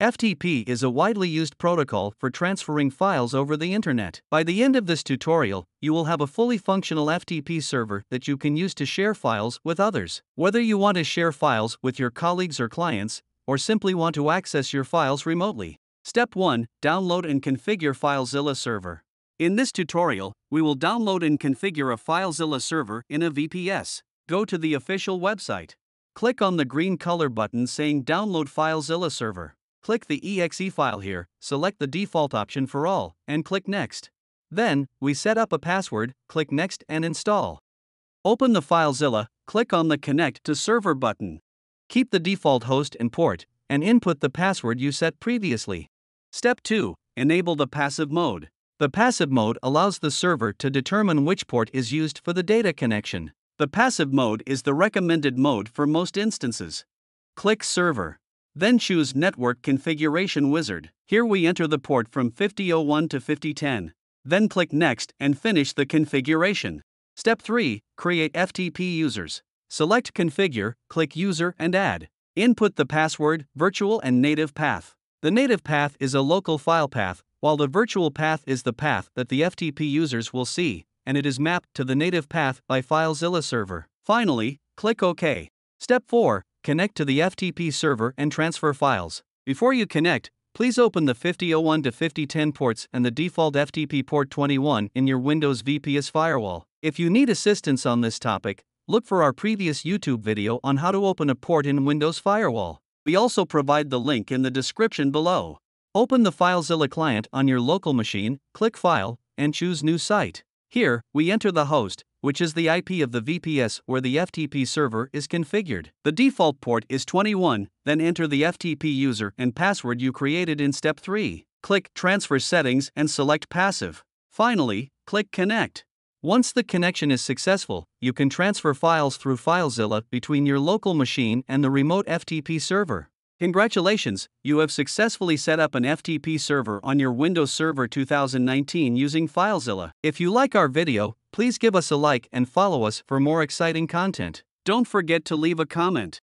FTP is a widely used protocol for transferring files over the internet. By the end of this tutorial, you will have a fully functional FTP server that you can use to share files with others. Whether you want to share files with your colleagues or clients, or simply want to access your files remotely. Step 1 Download and configure FileZilla server. In this tutorial, we will download and configure a FileZilla server in a VPS. Go to the official website. Click on the green color button saying Download FileZilla server. Click the exe file here, select the default option for all, and click Next. Then, we set up a password, click Next and install. Open the FileZilla, click on the Connect to Server button. Keep the default host and port, and input the password you set previously. Step 2 Enable the passive mode. The passive mode allows the server to determine which port is used for the data connection. The passive mode is the recommended mode for most instances. Click Server. Then choose Network Configuration Wizard. Here we enter the port from 5001 to 5010. Then click Next and finish the configuration. Step 3 Create FTP users. Select Configure, click User and Add. Input the password, virtual and native path. The native path is a local file path while the virtual path is the path that the FTP users will see, and it is mapped to the native path by FileZilla server. Finally, click OK. Step 4 Connect to the FTP server and transfer files. Before you connect, please open the 5001 to 5010 ports and the default FTP port 21 in your Windows VPS firewall. If you need assistance on this topic, look for our previous YouTube video on how to open a port in Windows Firewall. We also provide the link in the description below. Open the FileZilla client on your local machine, click File, and choose New Site. Here, we enter the host, which is the IP of the VPS where the FTP server is configured. The default port is 21, then enter the FTP user and password you created in step 3. Click Transfer Settings and select Passive. Finally, click Connect. Once the connection is successful, you can transfer files through FileZilla between your local machine and the remote FTP server. Congratulations, you have successfully set up an FTP server on your Windows Server 2019 using FileZilla. If you like our video, please give us a like and follow us for more exciting content. Don't forget to leave a comment.